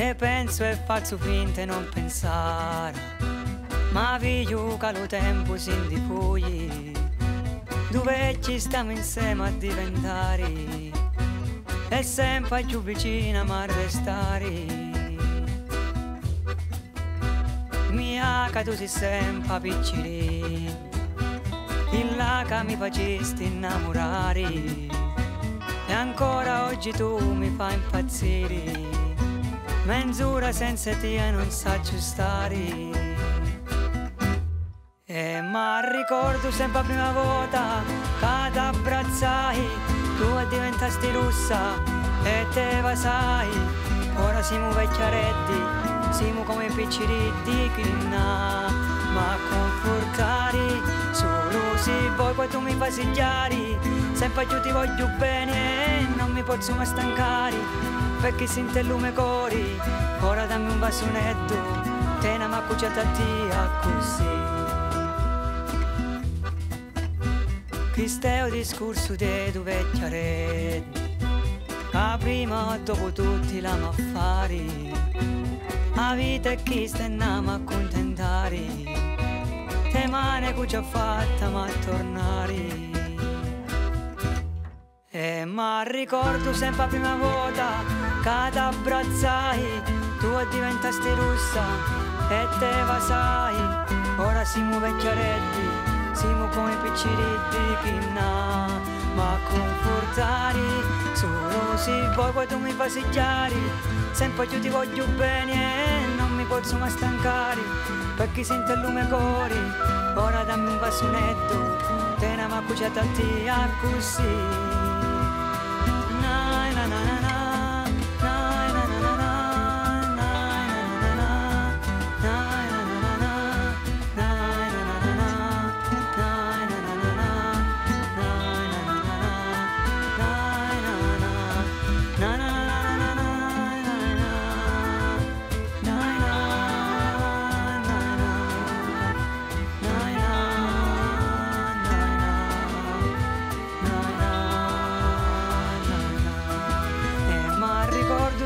che penso e faccio finta e non pensare, ma figlio che lo tempo si indifugli, dove ci stiamo insieme a diventare, e sempre più vicina ma restare. Mia che tu sei sempre piccina, il là che mi facesti innamorare, e ancora oggi tu mi fai impazzire mezz'ora senza te non sa stare. E ma ricordo sempre la prima volta che ti abbrazzai, tu diventasti russa e te va sai, ora siamo vecchiaretti, siamo come picciritti che ma confortare, solo se vuoi poi tu mi fai segnare, sempre io ti voglio bene e non mi posso mai stancare perché sente il lume cori, ora dammi un basonetto, te ne cucciata tia così. Cristeo discorso de due vecchiaretti, a prima dopo tutti la maffari, a vita è chi sta a accontentare, te mane cuccia fatta ma tornare. E ma ricordo sempre la prima volta che ti abbrazzai, tu diventasti russa e te va sai, ora siamo vecchiaretti, siamo come picciritti che ma confortare, solo se vuoi poi tu mi fai sigillare, sempre io ti voglio bene e non mi posso mai stancare, perché sento il lume cori, ora dammi un bassonetto, te ne ma cuciata a te così.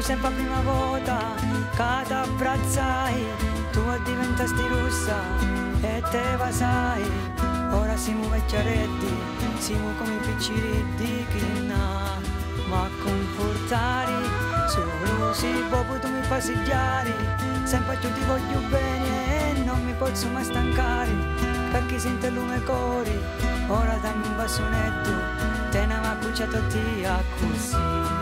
Sempre la prima volta che ti abbrazzai, tu diventasti russa e te va sai, ora siamo vecchiaretti, siamo come picciritti che na, ma confortare, solo dopo tu mi fai sigliare, sempre io ti voglio bene e non mi posso mai stancare, perché sente il lume cori, ora dammi un basonetto, te ne ha cucciato a così.